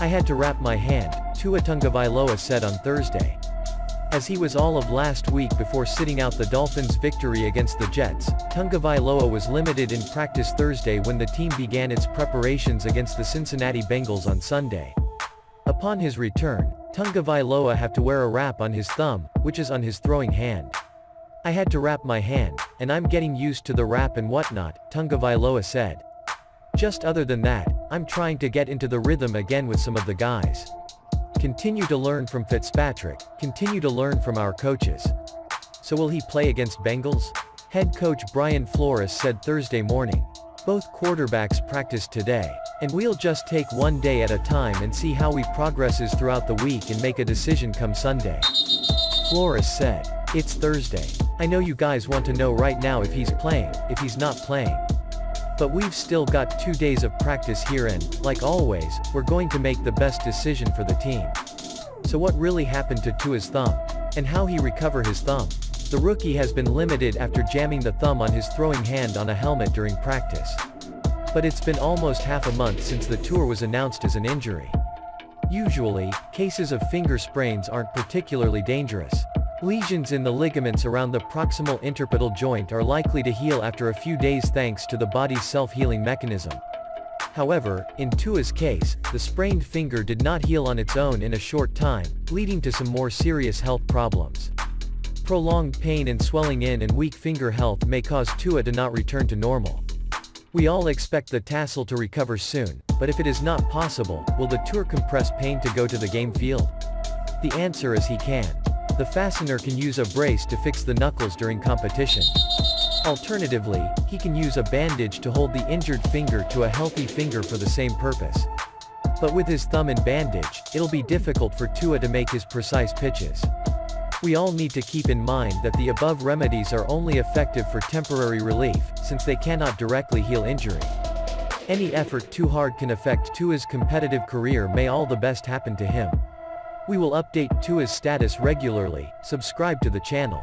I had to wrap my hand, Tua Tagovailoa said on Thursday. As he was all of last week before sitting out the Dolphins' victory against the Jets, Tagovailoa was limited in practice Thursday when the team began its preparations against the Cincinnati Bengals on Sunday. Upon his return, Tagovailoa had to wear a wrap on his thumb, which is on his throwing hand. I had to wrap my hand, and I'm getting used to the wrap and whatnot, Tagovailoa said. Just other than that, I'm trying to get into the rhythm again with some of the guys. Continue to learn from Fitzpatrick, continue to learn from our coaches. So will he play against Bengals? Head coach Brian Flores said Thursday morning. Both quarterbacks practiced today, and we'll just take one day at a time and see how we progresses throughout the week and make a decision come Sunday. Flores said, It's Thursday. I know you guys want to know right now if he's playing, if he's not playing. But we've still got two days of practice here and, like always, we're going to make the best decision for the team. So what really happened to Tua's thumb? And how he recover his thumb? The rookie has been limited after jamming the thumb on his throwing hand on a helmet during practice. But it's been almost half a month since the Tua was announced as an injury. Usually, cases of finger sprains aren't particularly dangerous. Lesions in the ligaments around the proximal interphalangeal joint are likely to heal after a few days thanks to the body's self-healing mechanism. However, in Tua's case, the sprained finger did not heal on its own in a short time, leading to some more serious health problems. Prolonged pain and swelling in and weak finger health may cause Tua to not return to normal. We all expect the tassel to recover soon, but if it is not possible, will the Tua compress pain to go to the game field? The answer is he can. The fastener can use a brace to fix the knuckles during competition. Alternatively, he can use a bandage to hold the injured finger to a healthy finger for the same purpose. But with his thumb in bandage, it'll be difficult for Tua to make his precise pitches. We all need to keep in mind that the above remedies are only effective for temporary relief, since they cannot directly heal injury. Any effort too hard can affect Tua's competitive career may all the best happen to him. We will update Tua's status regularly, subscribe to the channel.